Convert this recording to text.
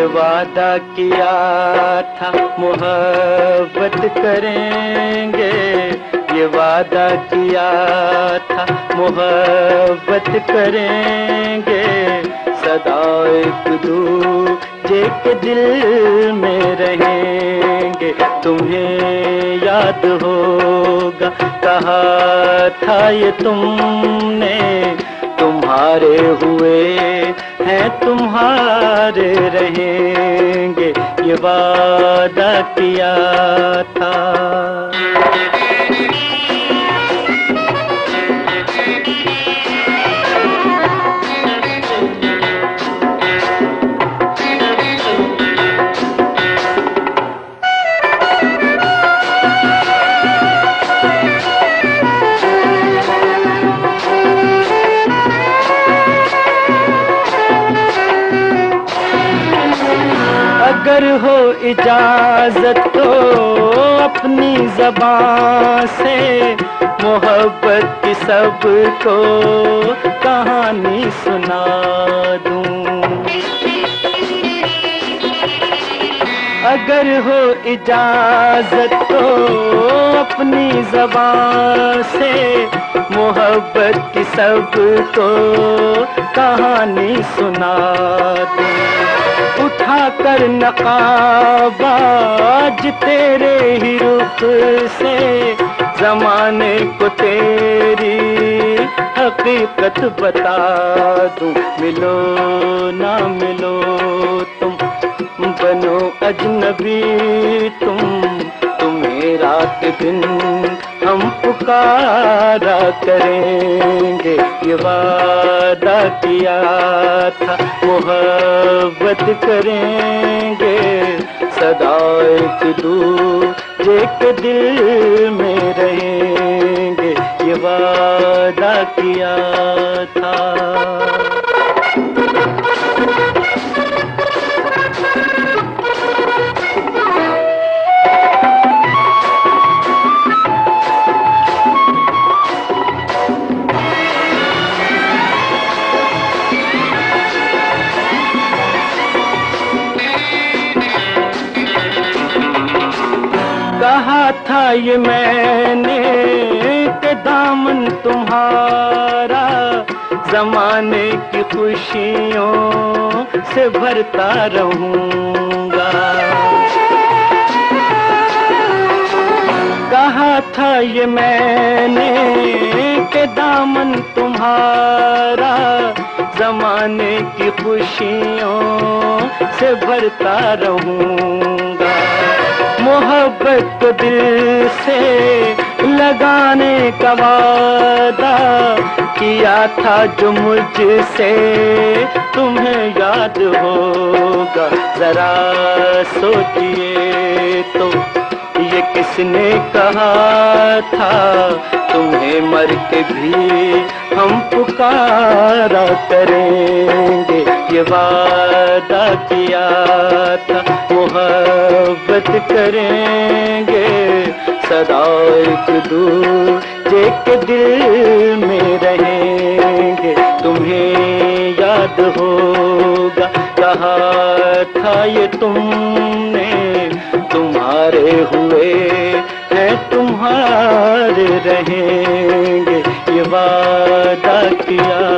वादा किया था, मोहब्बत करेंगे। ये वादा किया था, मोहब्बत करेंगे। सदा एक दूजे के दिल में रहेंगे। तुम्हें याद होगा, कहा था ये तुमने, तुम्हारे हुए हैं तुम्हारे रहेंगे ये वादा किया था। अगर हो इजाज़त तो अपनी जबान से। मोहब्बत की सबको कहानी सुना दूँ। अगर हो इजाज़त तो अपनी जबान से। मोहब्बत की सबको कहानी सुना दूँ उठा कर नकाबाज तेरे ही रुख से, जमाने को तेरी हकीकत बता दूँ। मिलो ना मिलो तुम, बनो अजनबी तुम, तुम्हें रात दिन पुकारा करेंगे। ये वादा किया था, मोहब्बत करेंगे। सदा एक दूर एक दिल में रहेंगे। ये वादा किया था। था ये मैंने के दामन तुम्हारा। जमाने की खुशियों से भरता रहूँगा। कहा था ये मैंने के दामन तुम्हारा। जमाने की खुशियों से भरता रहूँगा। मोहब्बत को दिल से लगाने का वादा किया था जो मुझसे तुम्हें याद होगा। जरा सोचिए तो ये किसने कहा था? तुम्हें मर के भी हम पुकारा करेंगे ये वादा किया था, मोहब्बत करेंगे। सदा एक दूजे के दिल में रहेंगे। तुम्हें याद होगा, कहा था ये तुमने, तुम्हारे हुए हैं तुम्हारे रहेंगे। ये वादा किया